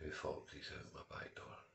Vi får ikke så meget.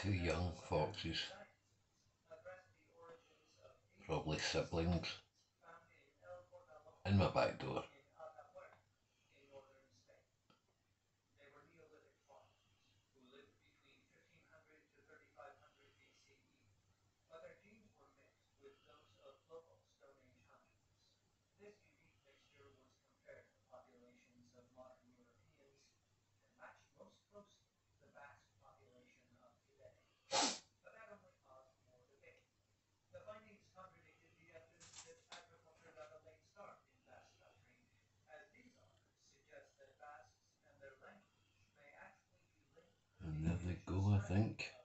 two young foxes, probably siblings, in my back door. I think.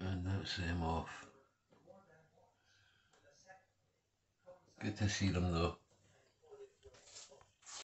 and that's them off. Good to see them though.